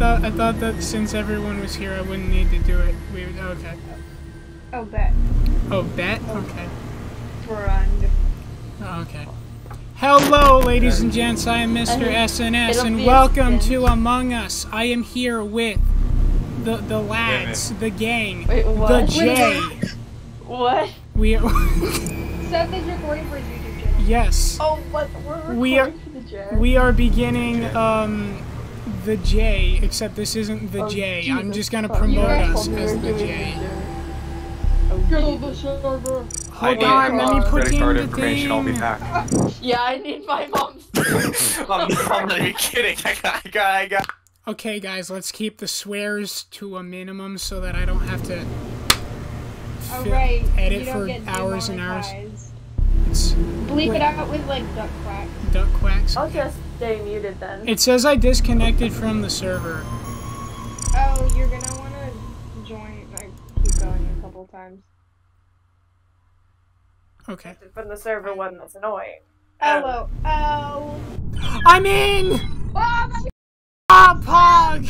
thought I thought that since everyone was here, I wouldn't need to do it. We would. Okay. Oh, bet. Oh, bet. Okay. Friend. Oh, okay. Hello, ladies and gents. I am Mr. SNS, and welcome to Among Us. I am here with the the lads, the gang, Wait, the what? J. What? We are. Seth is recording for his YouTube channel. yes. Oh, what? We're We are- for the jar. We are beginning um the J, except this isn't the Oh, J. I'm just gonna promote us as the J. the jar. Get on the server. Hold need on, let me uh, put in card the information. I'll be thing. back. Yeah, I need my mom's. I'm, I'm not even kidding. I got, I got, I got. Okay, guys, let's keep the swears to a minimum so that I don't have to Oh, Fi- right. edit for hours and hours. it's Bleep Wait. it out with, like, duck quack. duck quacks. I'll just stay muted then. It says I disconnected from the server. Oh, you're gonna wanna join, like, keep going a couple times. Okay. From the server one that's annoying. Hello. Oh. I'm in! Oh, my Ah, Pog!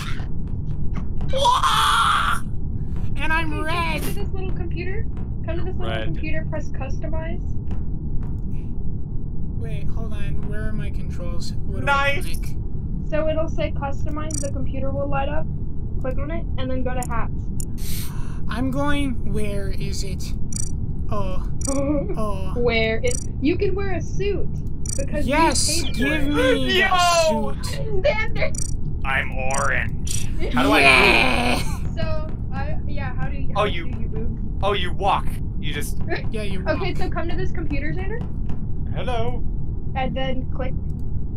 And I'm red! Come to this little computer. Come to this little Red. computer. Press customize. Wait, hold on. Where are my controls? What Nice. So it'll say customize. The computer will light up. Click on it, and then go to hats. I'm going. Where is it? Oh, oh. Where it? You can wear a suit because Yes, you give it. me Yo! suit. Standard. I'm orange. How do I? Yeah! So, I yeah. How do you? Oh, you- Do you move? Oh, you walk. You just. Yeah, you walk. Okay, so come to this computer center, Hello. And then click,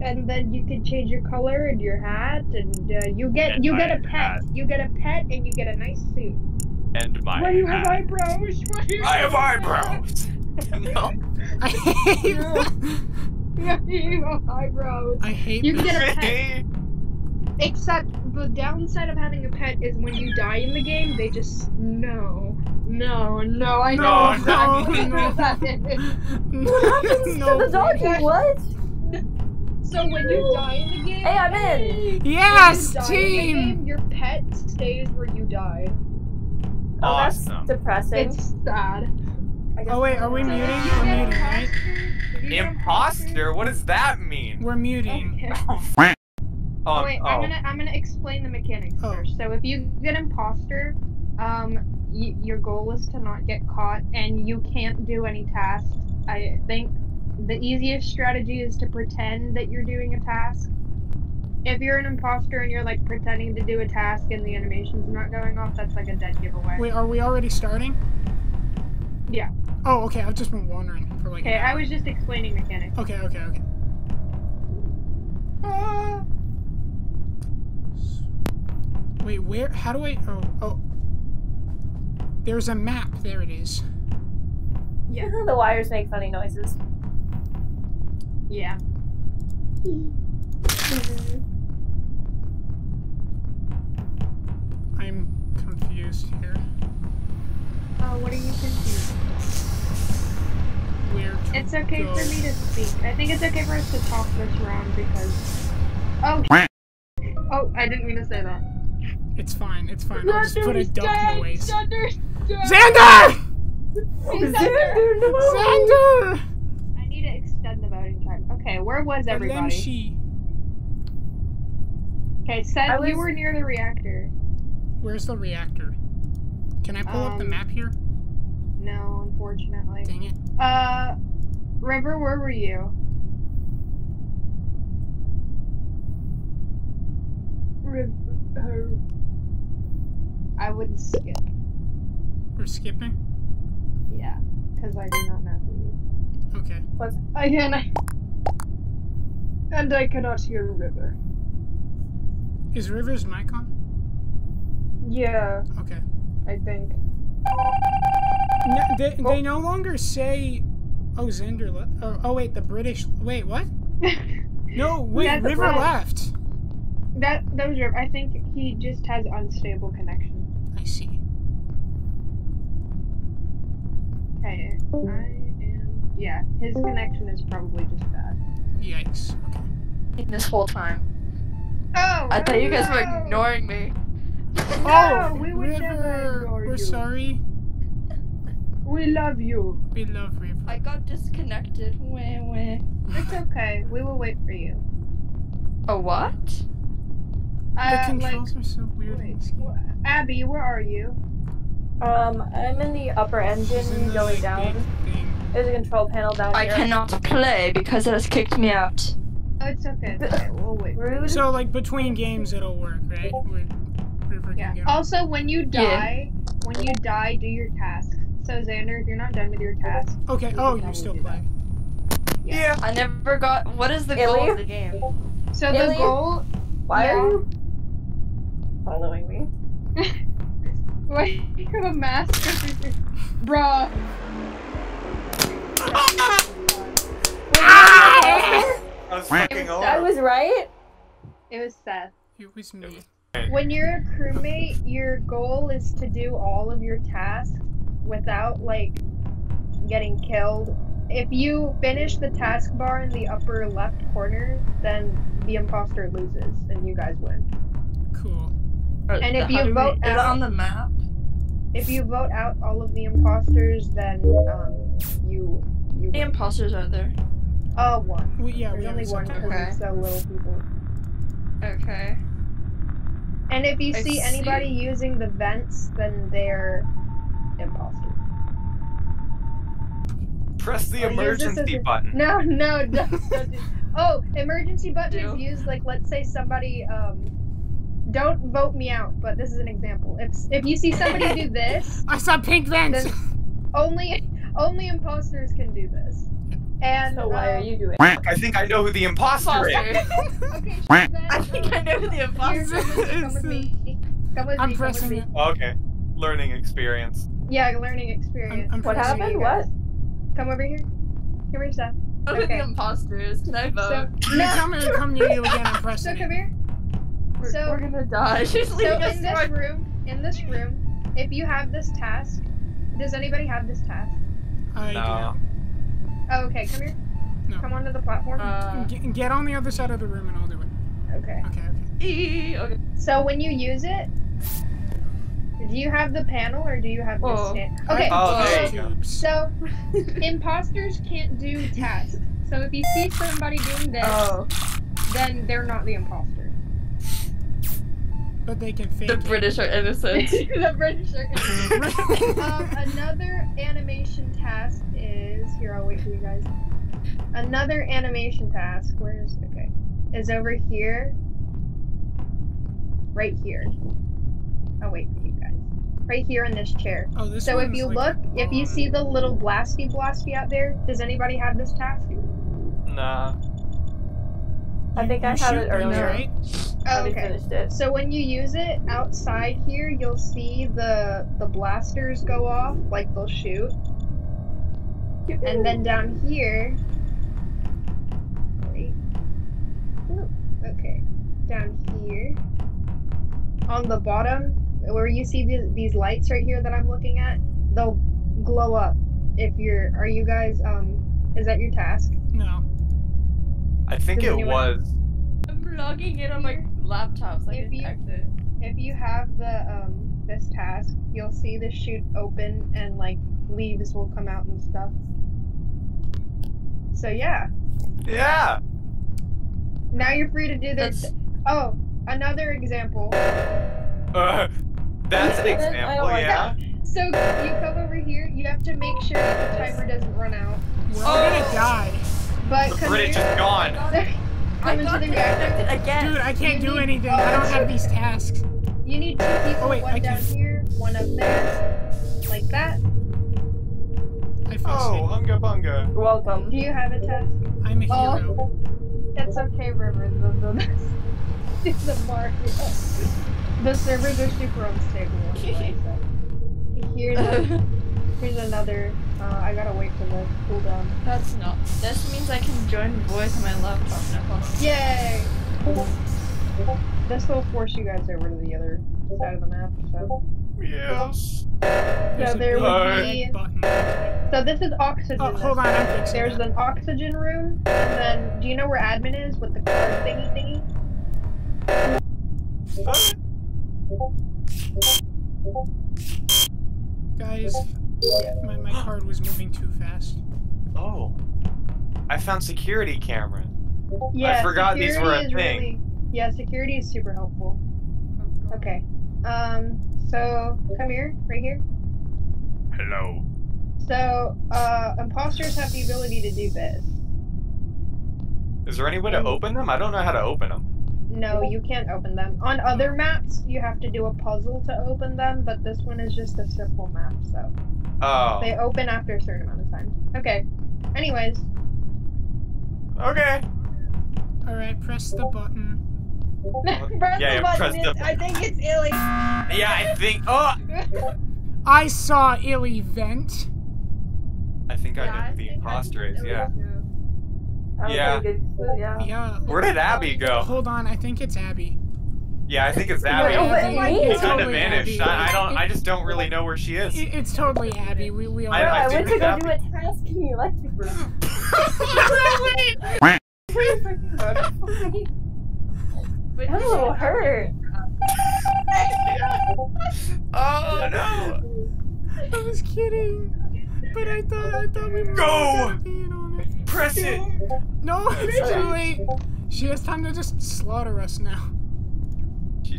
and then you can change your color and your hat, and uh, you get And you get a pet. hat. You get a pet, and you get a nice suit. And my. Why do you have eyebrows? Why do you I have eyebrows. no. I hate that. Yeah, you have eyebrows. I hate You this. get a pet. Except the downside of having a pet is when you die in the game, they just no, no, no. I know No, exactly no, what that is. What happens No. to the doggy? What? So when you die in the game, Hey, I'm in. Yes, when you die in the team. game, your pet stays where you die. Oh, that's Awesome. depressing. It's sad. Oh wait, are we I'm muting? We're get muting, right? imposter? If Imposter? What does that mean? We're muting. Okay. Oh, Oh, wait, oh. I'm gonna I'm gonna explain the mechanics Oh. first. So if you get imposter, um, y- your goal is to not get caught, and you can't do any tasks. I think the easiest strategy is to pretend that you're doing a task. If you're an imposter and you're like pretending to do a task and the animation's not going off, that's like a dead giveaway. Wait, are we already starting? Yeah. Oh, okay. I've just been wondering for like. Okay, I was just explaining mechanics. Okay, okay, okay. Ah! Wait, where? How do I? Oh, oh. There's a map. There it is. Yeah. the wires make funny noises. Yeah. I'm confused here. Oh, what are you confused? Where to It's okay go? for me to speak. I think it's okay for us to talk this round because. Oh. sh- Oh, I didn't mean to say that. It's fine. It's fine. I'll just put a duck noise. Xander's dead. Xander! Xander! Xander! I need to extend the voting time. Okay, where was everybody? Lemshi. Okay, Seth, I you were near the reactor. Where's the reactor? Can I pull up the Um, map here? No, unfortunately. Dang it. Uh, River, where were you? River. I would skip. We're skipping? Yeah, because I do not know who. Okay. Again, I... Can I And I cannot hear River. Is River's mic on? Yeah, Okay. I think. No, they, Oh. they no longer say. Oh, Xander. Le- oh, oh, wait, the British. Wait, what? No, wait, Yeah, River left. that that was River. I think he just has unstable connection. I see. Okay, I am. Yeah, his connection is probably just bad. Yikes. Okay. This whole time. Oh, I thought you guys were ignoring me. Oh, we would never River, ignore we're you. sorry. We love you. We love River. I got disconnected. Wah, wah. It's okay. We will wait for you. A what? The Uh, like, controls are so weird. wait, this game. wh- Abby, where are you? Um, I'm in the upper engine It's in the, going down. big thing. There's a control panel down I here. I cannot play because it has kicked me out. Oh, it's okay. Okay. We'll wait. for you. Rude. So like between games it'll work, right? Where River can Yeah. get Also, when you Yeah. die, when you die, do your task. So Xander, if you're not done with your task, Okay. you Oh, you're still playing. play. Yeah. I never got. What is the Illy? goal of the game? so the goal. Why Yeah. are you following me? Why you a mask. Bruh. I was fucking I was right. It was Seth. It was me. When you're a crewmate, your goal is to do all of your tasks without like getting killed. If you finish the task bar in the upper left corner, then the imposter loses and you guys win. Cool. Or And if you do we- vote is it on the map? If you vote out all of the imposters, then um you you The imposters are there. Oh, one. We, yeah, There's we have only one because Okay. so little people. Okay. And if you I see see. anybody using the vents, then they're imposters. Press the Or use this as emergency a- button. No, no, don't, don't do. Oh, emergency button is used like let's say somebody um don't vote me out, but this is an example. If if you see somebody do this, I saw pink vents. only only imposters can do this. And So why are um, you doing? It? I think I know who the imposter is. Okay, so then, I think I know who the Here, imposter come with, come with me. Come with I'm me. Come with pressing me. it. Okay. Learning experience. Yeah, learning I'm, experience. I'm What happened? What? Come over here. Come here, Seth. Who are Okay. the imposters? Can I So vote? You no. come here, come near you again. I'm So pressing come here. We're, so- we're gonna die. She's So leading us in this our- room, in this room, if you have this task, does anybody have this task? I No. Oh, okay, come here. No. Come onto the platform. Uh. Get, get on the other side of the room and I'll do it. okay. Okay, okay. ee, okay. So when you use it, do you have the panel or do you have this Oh. stand? Okay. Oh, there so, you go. So imposters can't do tasks. So if you see somebody doing this, Oh, then they're not the imposter. But they can fake the it. British are innocent. the British are. um, another animation task is here. I'll wait for you guys. Another animation task. Where's okay? Is over here. Right here. I'll wait for you guys. Right here in this chair. oh, this so if one's you like look, if you see the little blasty blasty out there, does anybody have this task? Nah. I think I have it earlier. Right? Oh, okay. finished it. So when you use it outside here, you'll see the the blasters go off, like they'll shoot. And then down here, wait. Ooh, Okay, down here, on the bottom, where you see these, these lights right here that I'm looking at, they'll glow up. If you're, are you guys, um, is that your task? No. I think Does it anyone- was. I'm logging in on my laptop so I If can you- exit. If you have the um this task, you'll see the chute open and like leaves will come out and stuff. So yeah, Yeah. now you're free to do this. That's Oh, another example. Uh, that's an example, like yeah. So you come over here. You have to make sure that the timer doesn't run out. We're all gonna die. But The come British here. is gone. come into the reactor. connected again. Dude, I can't You do need- anything. I don't have these tasks. You need two people. Oh, wait, one I down can- here, one up there, like that. I fixed Oh, unga bunga. Welcome. Do you have a task? I'm a Oh. hero. It's okay, River. The the the the Mario. The servers are super unstable. Anyway, so. Here's another. Uh, I gotta wait for the cooldown. That's not. This means I can join voice on my laptop now. Yay! This will force you guys over to the other side of the map. So. Yes. So there would be. So this is oxygen. Oh, hold on. There's an oxygen room, and then do you know where admin is with the card thingy thingy? Guys, my, my card was moving too fast. Oh. I found security camera. Yeah, forgot these were a security thing. Really, yeah, security is super helpful. Okay. Um. So come here, right here. Hello. So, uh, imposters have the ability to do this. Is there any way to open them? I don't know how to open them. No, you can't open them. On other maps, you have to do a puzzle to open them, but this one is just a simple map, so Oh. they open after a certain amount of time. Okay. Anyways, Okay. All right, press the button. press Yeah, the yeah, button. press the It's- I think it's Illy. Yeah, I think. Oh. I saw Illy vent. I think I Yeah, know I who the think imposter is. Yeah. was you. That was Yeah. a yeah. Yeah. Where did Abby go? Hold on, I think it's Abby. Yeah, I think it's Abby. wait, Abby. wait. It's kind of vanished. I, I don't. I just don't really know where she is. It- It's totally Abby. We we all. I- Bro, I I, went to figured go that do a task in the electric room. But I'm a little hurt. oh no! I was kidding, but I thought I thought we were Go! on it. Press it. No, it's too late. She has time to just slaughter us now.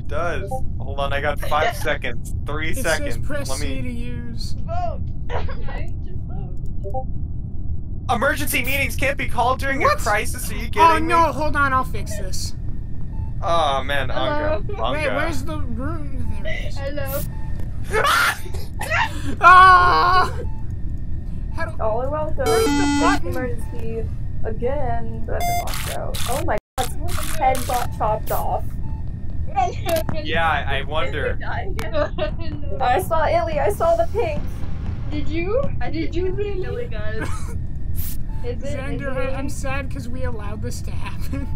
She does. Hold on, I got five seconds. Three It seconds. says press Let C to me. use. Vote. Emergency meetings can't be called during What? a crisis. Are you kidding Oh me? no, hold on, I'll fix this. Oh man, Hello? Anga. Anga. Wait, where's the room? There it is. Hello. Ah! How do, All are welcome. Where's the button? Emergency again, but I've been locked out. Oh my god, someone's head got chopped off. Yeah, I, I wonder. I saw Illy, I saw the pink. Did you? I did you really? Illy, guys. Is it? is Xander, it I- I'm sad because we allowed this to happen.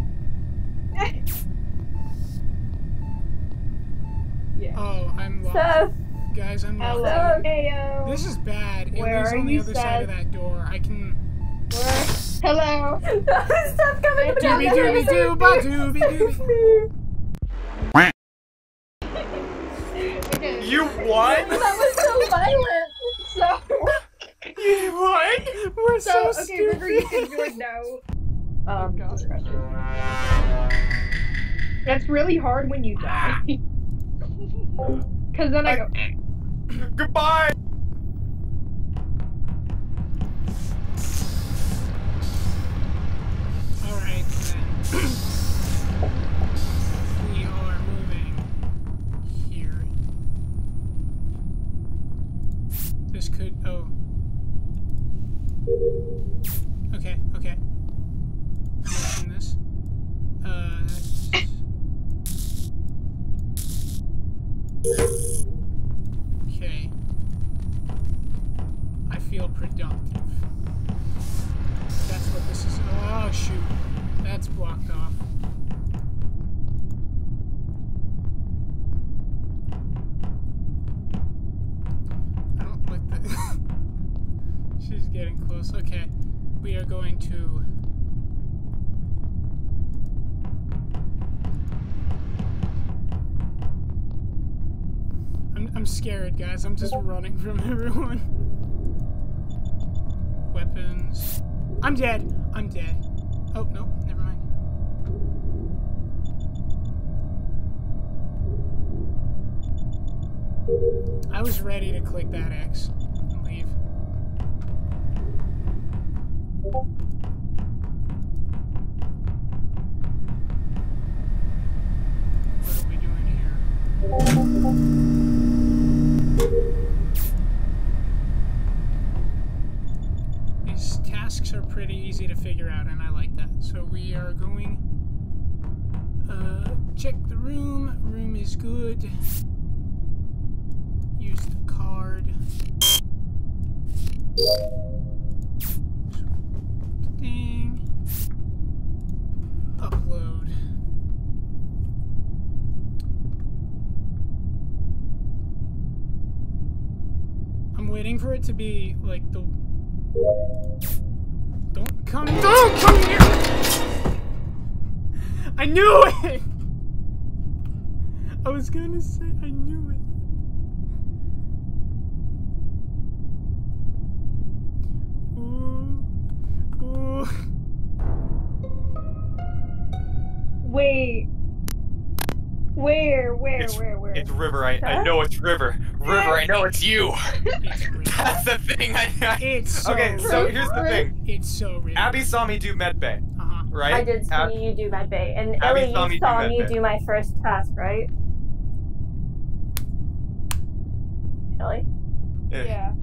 Yeah. Oh, I'm lost. Seth, Guys, I'm lost. Hello. Heyo. This is bad. It Where was on the you, other side of that door. I can. Where? Hello. Seth coming down Doobie the doobie stairs. dooba doobie doobie. You won? That was so violent. So. You won? We're so, So okay, remember you said stupid. you would know. Um, That's really hard when you die. Cause then I go. Goodbye. She's getting close. Okay. We are going to. I'm, I'm scared, guys. I'm just running from everyone. Weapons. I'm dead. I'm dead. Oh, no, never mind. I was ready to click that X good. Use the card. Ding. Upload. I'm waiting for it to be like the. Don't come. Don't come here! I knew it! I was gonna say I knew it. Ooh. Ooh. Wait. Where, where, It's, where, where? it's River. I, I know it's River. River, I know it's you. That's the thing. I, I- It's so okay, so real. here's the thing. It's so real. Abby saw me do medbay, Uh-huh. right? I did see Ab- you do medbay, and Abby Ellie, saw me you do saw me medbay. do my first task, right? Ellie? Eh. Yeah.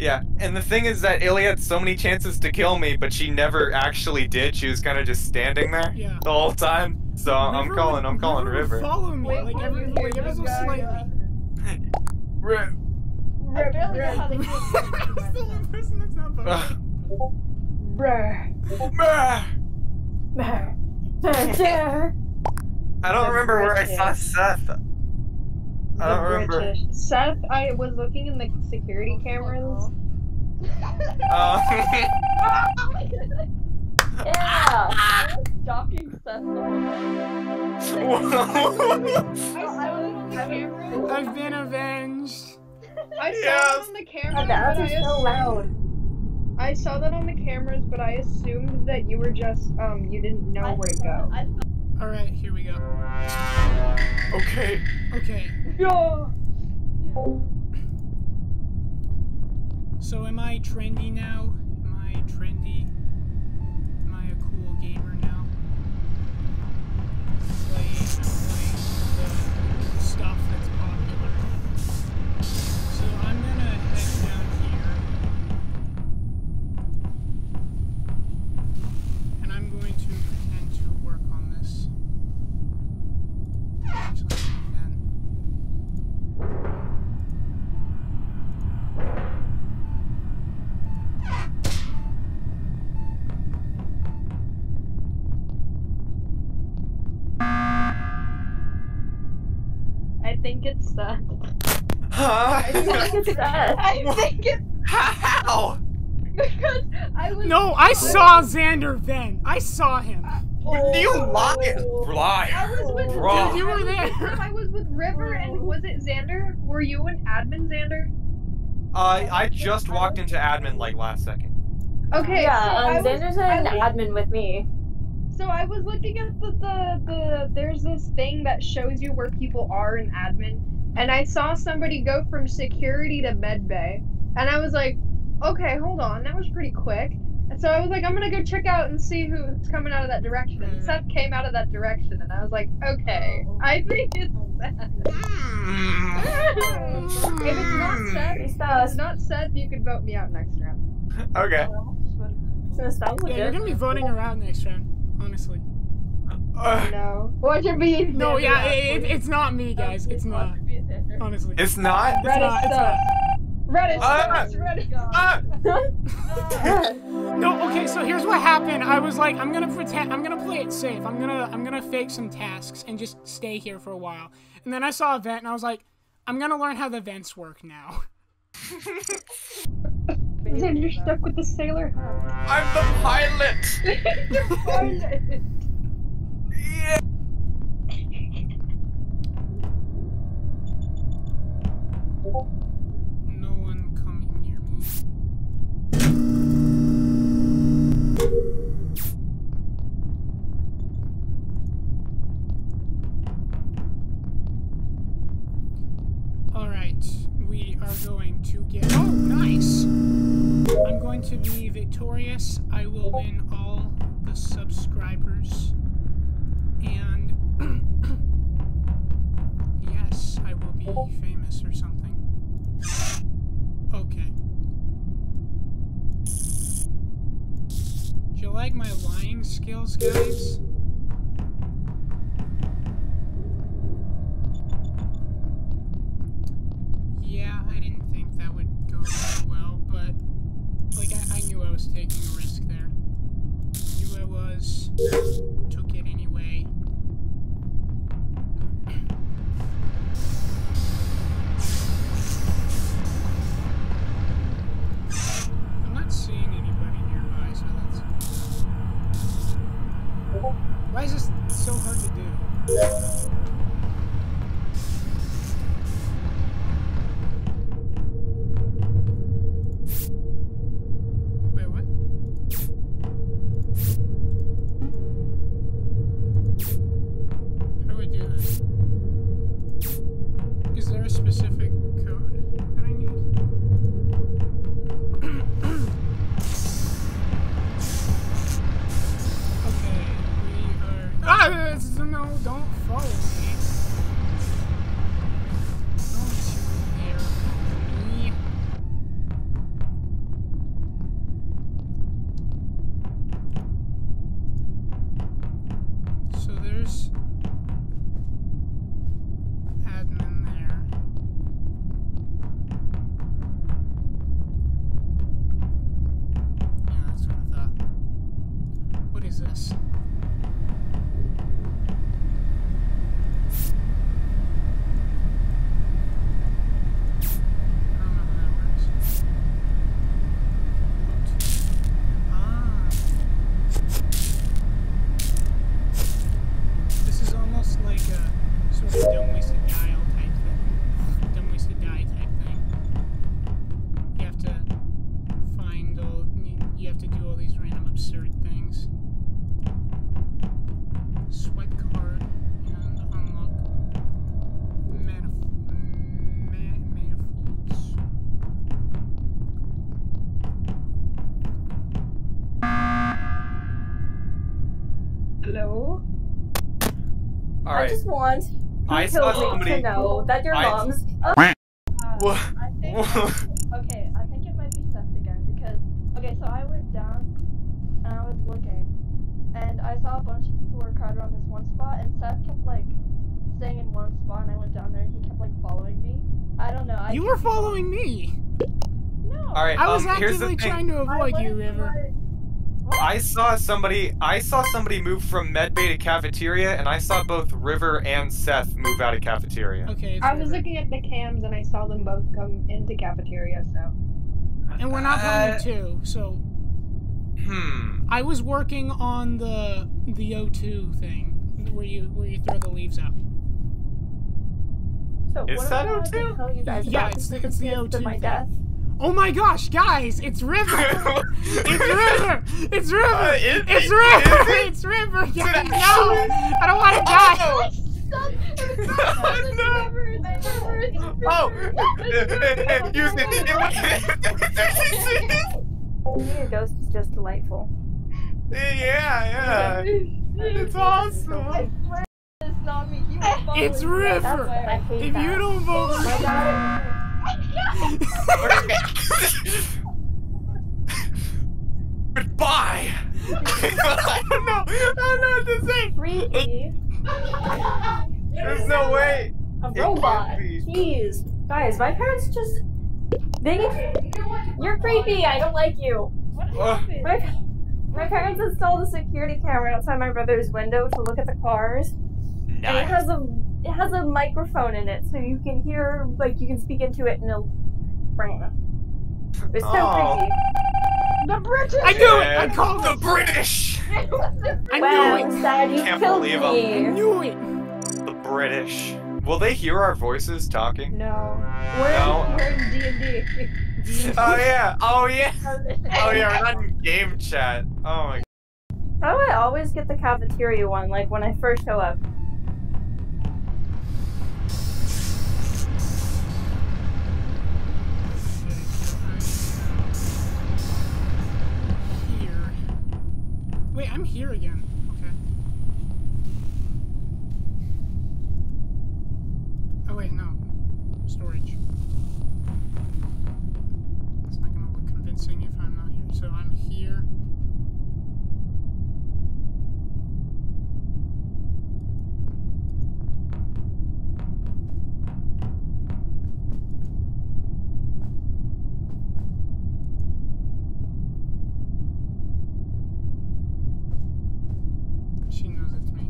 Yeah, and the thing is that Illy had so many chances to kill me, but she never actually did. She was kind of just standing there Yeah. the whole time. So I'm River calling. I'm calling would River. Follow me, Wait, like what every, is like this ever so guy, slightly. Ri- I barely know how they It's the one person that's not Ugh. voting. Bruh. Bah. Murder! I don't The remember where I saw British. Seth. I don't The remember. British. Seth, I was looking in the security cameras. Uh, Yeah! Stalking Seth the whole time. Whoa. I've been avenged. I saw Yes. that on the cameras, God, but that I, was so assumed, loud. I saw that on the cameras, but I assumed that you were just um you didn't know where to go. All right, here we go. okay. Okay, Yeah. so am I trendy now? Am I trendy? Am I a cool gamer now? Playing, playing the stuff it's Seth. I think it's How? because I was No, I saw Xander then. I saw him. You lie. I Liar. was with Wrong. You were there. I was with River and was it Xander? Were you an admin Xander? Uh, I just walked into admin like last second. Okay, yeah, so um, Xander's I an was- admin with me. So I was looking at the, the the there's this thing that shows you where people are in admin, and I saw somebody go from security to medbay, and I was like, okay, hold on, that was pretty quick. And so I was like, I'm gonna go check out and see who's coming out of that direction. And Seth came out of that direction, and I was like, okay, I think it's Seth. if it's not Seth, if it's not Seth, you could vote me out next round. Okay. It's nostalgia. Yeah, you're gonna be voting around next round. Honestly. Uh, No, what you mean? No, yeah, it, it, it's not me, guys. It's not. Honestly. it's not. It's not. It's not. Reddit, Ah! Reddit, Reddit. Ah! No, okay, so here's what happened. I was like, I'm gonna pretend I'm gonna play it safe. I'm gonna I'm gonna fake some tasks and just stay here for a while. And then I saw a vent and I was like, I'm gonna learn how the vents work now. You're stuck with the sailor. I'm the pilot. Yeah. Victorious. Ah, no, don't follow me. I just want I you saw somebody. to know that your I- mom's. Wha- I think. okay, I think it might be Seth again because. Okay, so I went down and I was looking, and I saw a bunch of people were crowded on this one spot, and Seth kept like staying in one spot, and I went down there, and he kept like following me. I don't know. I You were following me. No. All right. I was um, here's the actively thing. trying to avoid you, wouldn't River. Let- What? I saw somebody. I saw somebody move from medbay to cafeteria, and I saw both River and Seth move out of cafeteria. Okay, I was looking at the cams and I saw them both come into cafeteria, so. and we're not playing Uh, two, so Hmm. I was working on the the O2 thing where you where you throw the leaves out. So Is what that am I O2? to you guys Yeah, about it's the the- it's the O2 my thing. Death? Oh my gosh, guys, it's River! it's River! It's River! Uh, is it's it? River! It? It's River! it Guys, no! I don't want to die! Oh, Stop! It's Oh, no. River, it's River, it's River. oh. It's Use it. Your ghost is just delightful. yeah, yeah. It's awesome. It's not me. You It's. River. I swear. I hate If that. you don't vote for dad. Goodbye. I don't know. I don't know what to say. Creepy. There's no way. A robot. can't. Jeez. Guys, my parents just. They. You're creepy. I don't like you. What happened? My, my parents installed a security camera outside my brother's window to look at the cars. Nice. And it has a it has a microphone in it, so you can hear like you can speak into it and it'll bring. It's so Oh. creepy. The British! I knew it! I Yeah. called the! British. I knew Wow, it! Sad, you Can't killed believe I knew it! The British. Will they hear our voices talking? No. We're, No. we're in D&D. Oh yeah. Oh yeah. Oh yeah. We're not in game chat. Oh my. How do I always get the cafeteria one? Like when I first show up. Wait, I'm here again. Okay. Oh wait, no. Storage. It's not gonna look convincing if I'm not here. So I'm here. She knows it's me.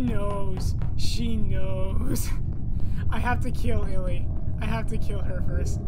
She knows. She knows. I have to kill Illy. I have to kill her first.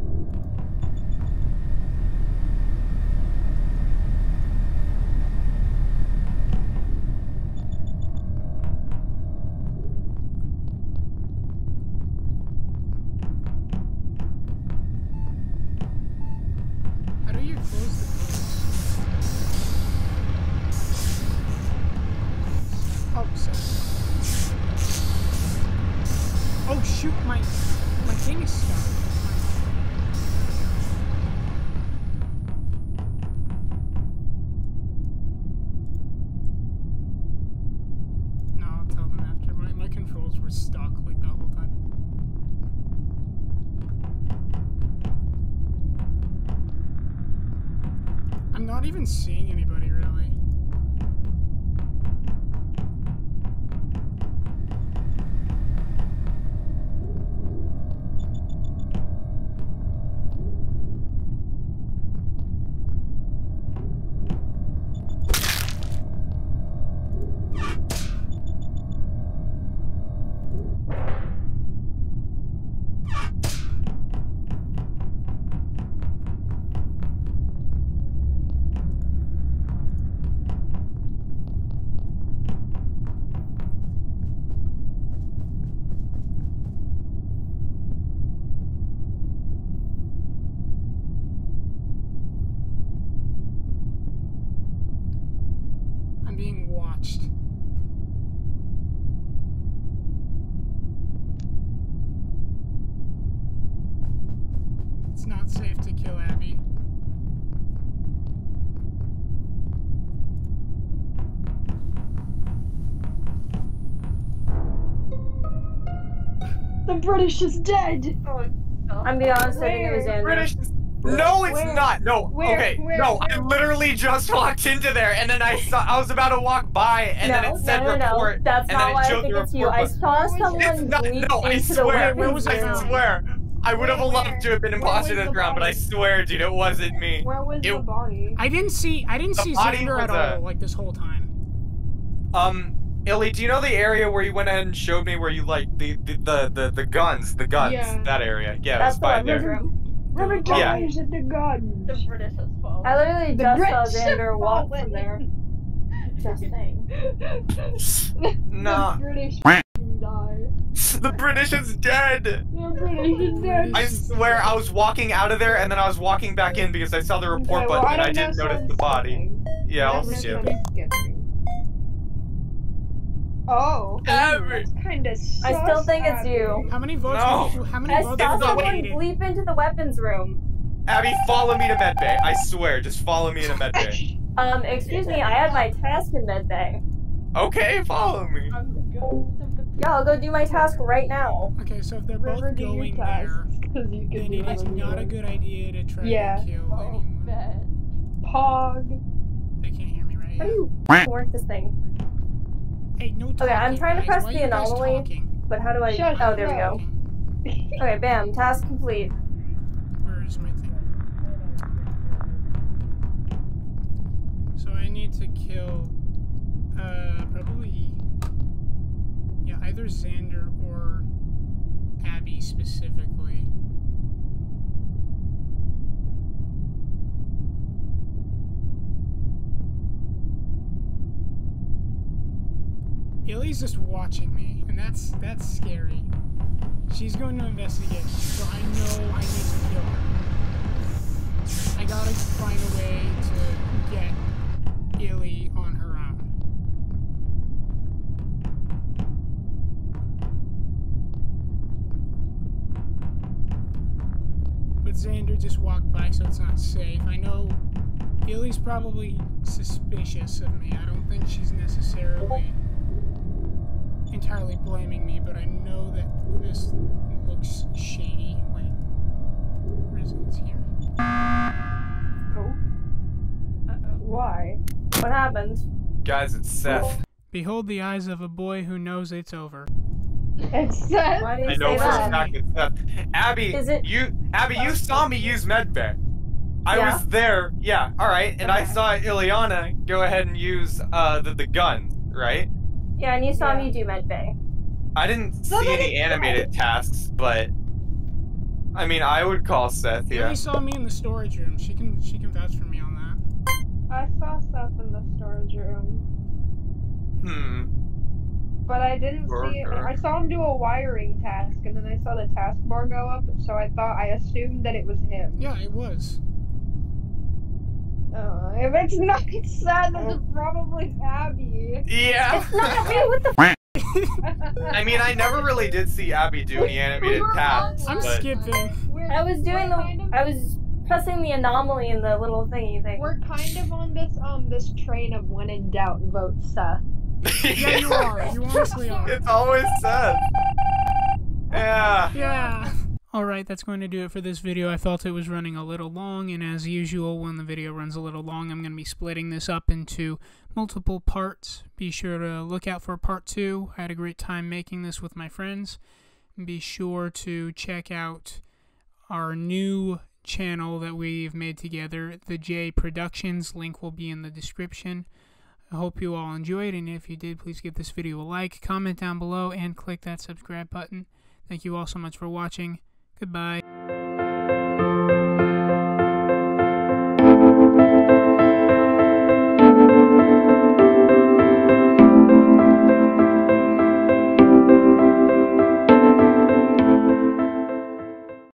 Even seeing anybody being watched. It's not safe to kill Abby. The British is dead. oh I'm be honest, I think it was Where? Andrew. British. No, it's Where? not. No. Where? Okay. Where? No, I literally just walked into there, and then I saw I was about to walk by, and no, then it said no, no, report, no. That's and not then why it I showed think it's you. report. I saw Where was it? someone It's not. No, I into the swear. weapons Where was it room. I swear. I would have loved to have been Where imposter was this the round, but I swear, dude, it wasn't me. Where was It- the body? I didn't see I didn't The see body Xander was at a- all like this whole time. Um, Illy, do you know the area where you went ahead and showed me where you like the the the the, the guns, the guns, Yeah. that area? Yeah, That's it's the by weapons there. room. Rubber Yeah. at the guns. The British has fallen. I literally The just Brits saw have Xander walk fallen. from there. Just saying. Nah, The British f***ing die. the British is dead. The British is dead. I swear, I was walking out of there, and then I was walking back in because I saw the report Okay, well, button and I don't didn't notice on the body. Yeah, I'll see you. mess skip. on skipping. Oh, Abby. that's kind of. I still think it's you. How many votes? No. How many I votes saw were someone nominated? bleep into the weapons room. Abby, follow me to medbay. I swear, just follow me to medbay. Um, excuse me, I had my task in medbay. Okay, follow me. I'm the ghost of the Yeah, I'll go do my task right now. Okay, so if they're River, both do going there, tasks, 'cause you can then it is not a good idea to try Yeah. to kill Oh, anyone. bed. Pog. They can't hear me right How do you work this thing? Hey, no talking, Okay, I'm trying to press the are you guys anomaly. talking? But how do I? Shush, oh, there we go. Okay, bam, task complete. Where is my thing? So I need to kill, uh, probably, yeah, either Xander or Abby specifically. Illy's just watching me, and that's that's scary. She's going to investigate, so I know I need to kill her. I gotta find a way to get Illy on her own. But Xander just walked by, so it's not safe. I know Illy's probably suspicious of me. I don't think she's necessarily entirely blaming me, but I know that this looks shady. Wait, where is it? It's here. Oh. Why? What happened? Guys, it's Seth. Behold the eyes of a boy who knows it's over. It says. Why do you I know for a fact it's Seth. Abby, Is it- you Abby, you saw me use medbay. I Yeah. was there, yeah, alright, and I saw Ileana go ahead and use uh the, the gun, right? Yeah, and you saw Yeah. me do medbay. I didn't see Somebody any animated tasks, but I mean I would call Seth, yeah. Illy saw me in the storage room. She can she can vouch for me on that. I saw Seth in the storage room, Hmm. but I didn't see. Burger. I saw him do a wiring task, and then I saw the task bar go up, so I thought I assumed that it was him. Yeah, it was. Uh, if it's not Seth, then it's probably Abby. Yeah. It's not me. What the? F- I mean I never really did see Abby do any animated We were tasks, I'm but skipping. We're, I was doing the. kind of- I was pressing the anomaly in the little thingy thing. We're kind of on this um this train of when in doubt, vote Seth. Yeah, you are. You honestly are. It's always Seth. Yeah. Yeah. Alright, that's going to do it for this video. I felt it was running a little long, and as usual, when the video runs a little long, I'm going to be splitting this up into multiple parts. Be sure to look out for part two. I had a great time making this with my friends. Be sure to check out our new channel that we've made together, the J Productions. Link will be in the description. I hope you all enjoyed, and if you did, please give this video a like, comment down below, and click that subscribe button. Thank you all so much for watching. Goodbye.